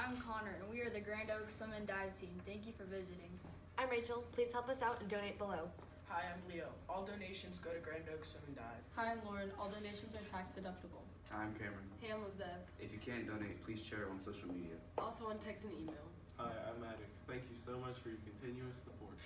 I'm Connor, and we are the Grand Oaks Swim and Dive Team. Thank you for visiting. I'm Rachel. Please help us out and donate below. Hi, I'm Leo. All donations go to Grand Oaks Swim and Dive. Hi, I'm Lauren. All donations are tax deductible. Hi, I'm Cameron. Hey, I'm Zev. If you can't donate, please share on social media. Also on text and email. Hi, I'm Maddox. Thank you so much for your continuous support.